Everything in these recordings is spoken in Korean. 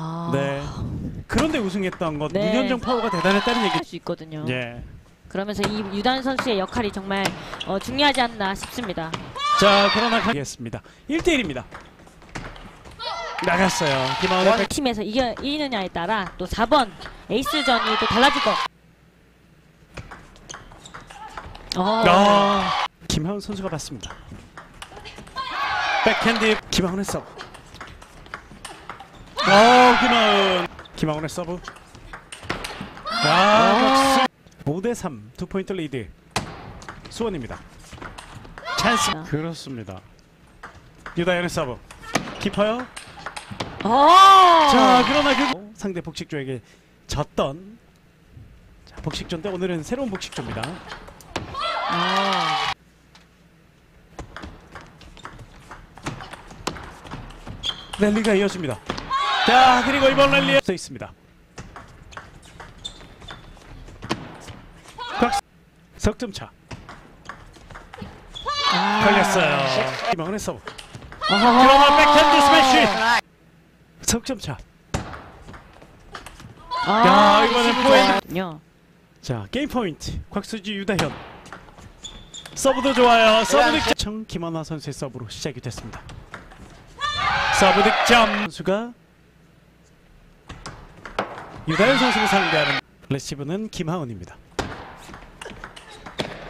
아, 네. 그런데 우승했던 것 네. 문현정 파워가 대단했다는 얘기. 할수 있거든요. 예. 그러면서 이 유단 선수의 역할이 정말 어, 중요하지 않나 싶습니다. 자, 그러나 가겠습니다. 1대 1입니다. 나갔어요. 백- 팀에서 이겨, 이기느냐에 따라 또 4번 에이스전이 또 달라질 것. 어, 아, 김하은 선수가 받습니다. 백핸드 김하은의 서브. 어, 김하은. 김하은의 서브. 아, 5대 3. 두 포인트 리드. 수원입니다. 찬스. 아. 그렇습니다. 유다현의 서브. 깊어요. 어, 자, 그러나 그 상대 복식조에게 졌던 자, 복식조인데 오늘은 새로운 복식조입니다. 아, 랠리가 이어집니다. 자, 그리고 이번 랠리에 서 있습니다. 곽 석점차 아. 걸렸어요. 김학원의 서브. 그러나 백핸드 스매시. 석점차. 아, 야, 리시브 포인트. 자, 게임 포인트. 곽수지 유다현. 서브도 좋아요. 서브 득점. 김하나 선수의 서브로 시작이 됐습니다. 서브 득점. 선수가 유다현 선수를 상대하는 리시브는 김하은입니다.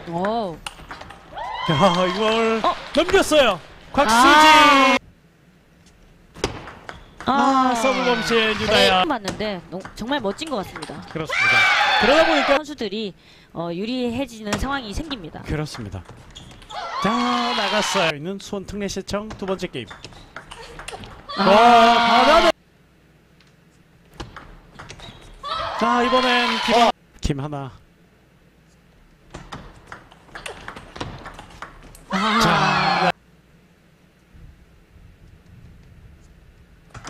오. 야, 이걸 어? 넘겼어요. 곽수지. 아. 아, 서브 범실 유다현. 봤는데 너무- 정말 멋진 것 같습니다. 그렇습니다. 그러다 보니까 선수들이 어, 유리해지는 상황이 생깁니다. 그렇습니다. 자 나갔어요. 있는 수원 특례시청 두 번째 게임. 아. 와 바다네. 자 이번엔 김 김하나. 아. 자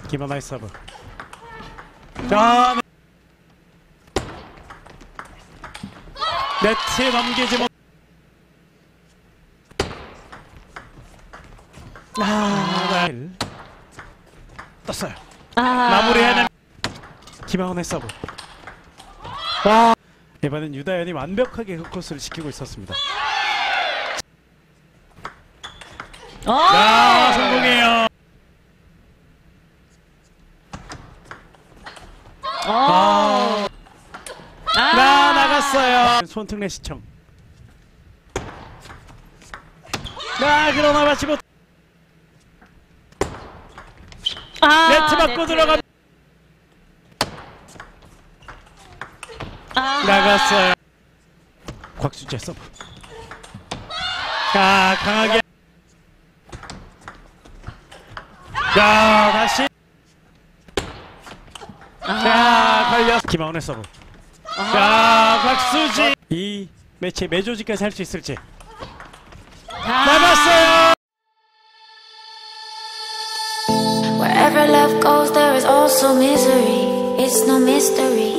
김하나의 서브. 자 네트 넘기지 못. 아, 네. 떴어요. 아. 마무리하는 김하은의 서브. 와. 이번엔 유다현이 완벽하게 그 코스를 지키고 있었습니다. 어. 야, 성공해요. 어. 아. 아. 나 나갔어요. 손특례 시청. 나 그러나 마치 못 아, 네트. 들어가 아. 나갔어요. 곽수지 서브. 자 강하게. 자 다시. 자 걸렸. 김하은의 서브. 자 곽수지. 이 매치 매조지까지 할 수 있을지. 아. 나갔어요. Wherever love goes, there is also misery. It's no mystery.